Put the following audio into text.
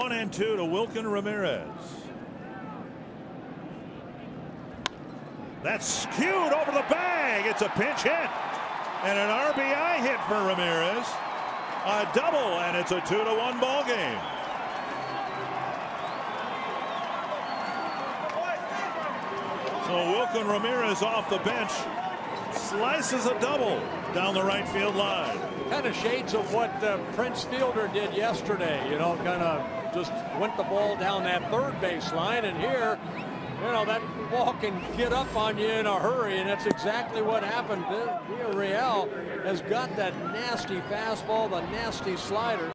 One and two to Wilkin Ramirez. That's skewed over the bag. It's a pinch hit. And an RBI hit for Ramirez. A double, and it's a two to one ball game. So Wilkin Ramirez off the bench slices a double down the right field line. Kind of shades of what uh, Prince Fielder did yesterday. You know, kind of just went the ball down that third base line. And here, you know, that ball can get up on you in a hurry. And that's exactly what happened. Villarreal has got that nasty fastball, the nasty slider.